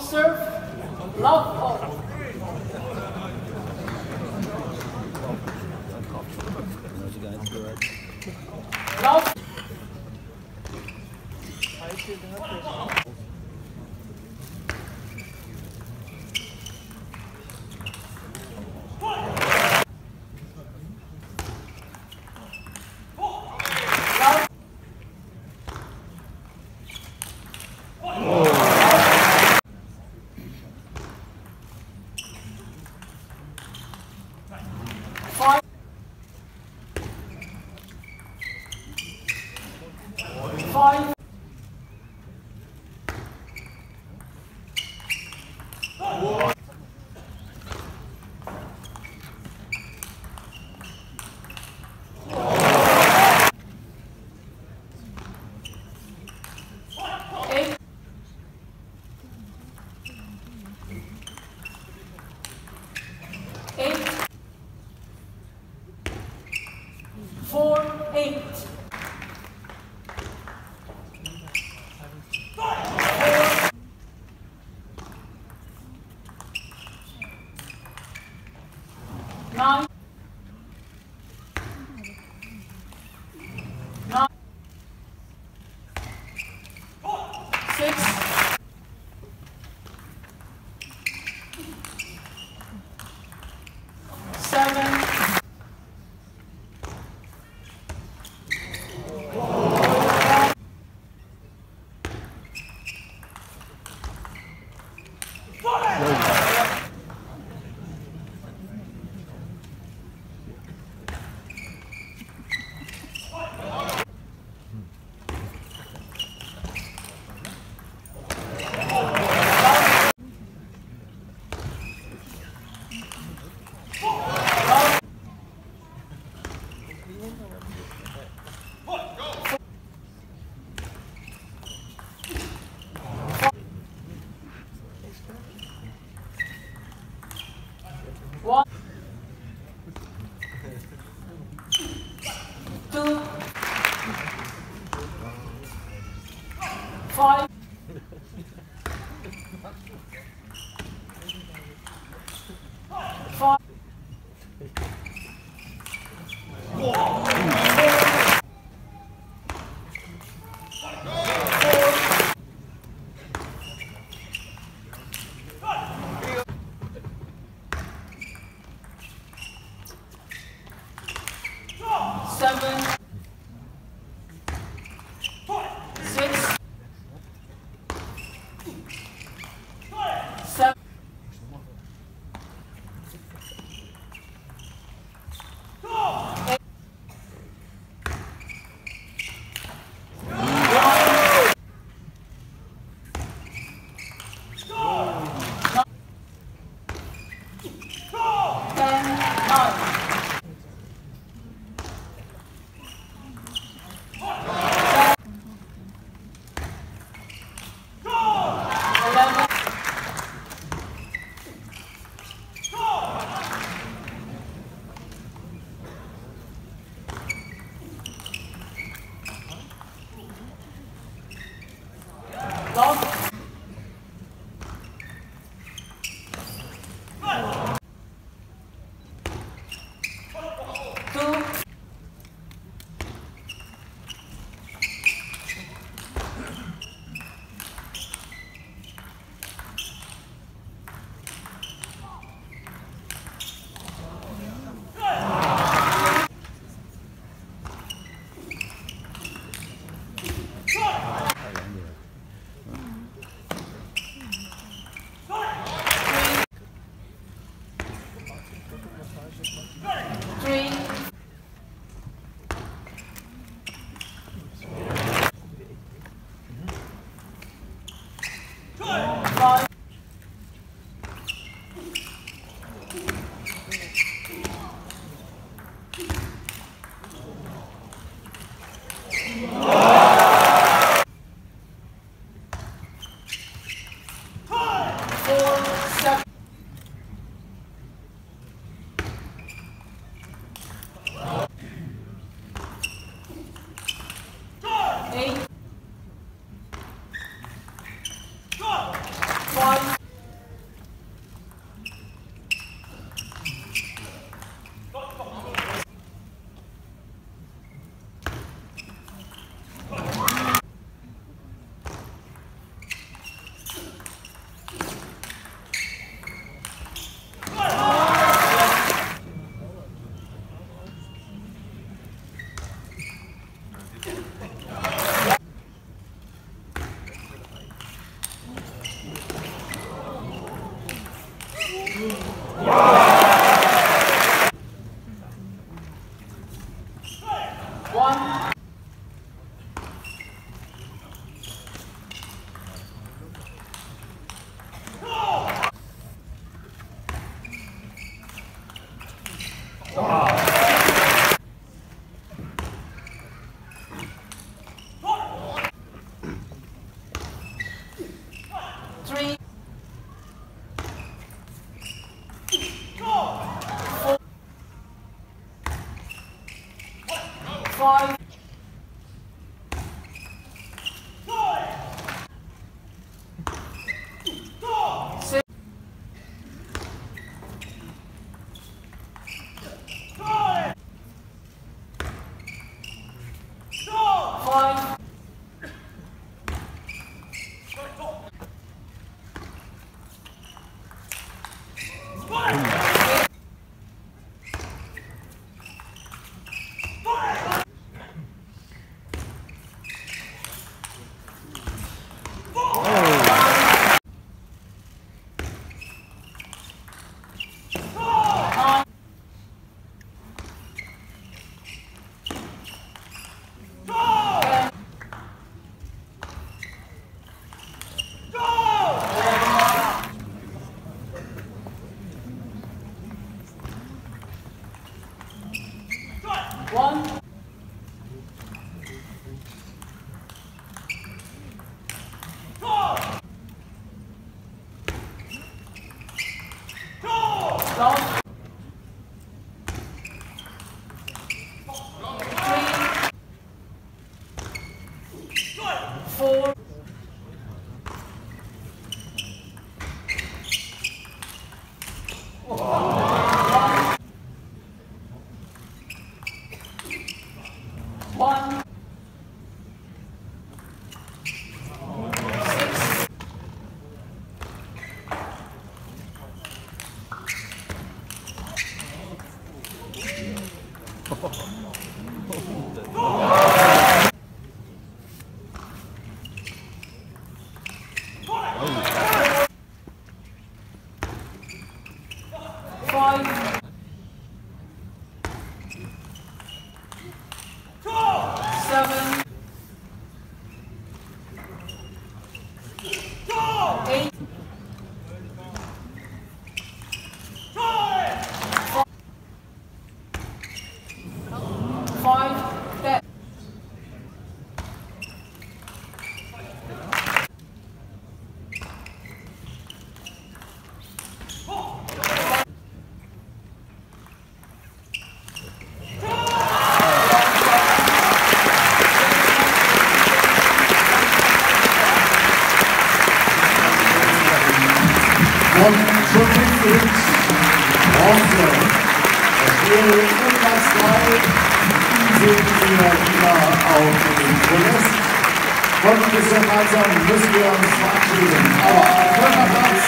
Serve. Love. Love. Love. Five. Five. Eight. Eight. Four, eight. Seven. 走。three Ooh. One. Stop. Three. Four. One. Und schon sind Bronze. Das wäre um Platz 3 sehen wir wieder auf dem Podest. Und bis gemeinsam müssen wir uns verabschieden. Aber vierter Platz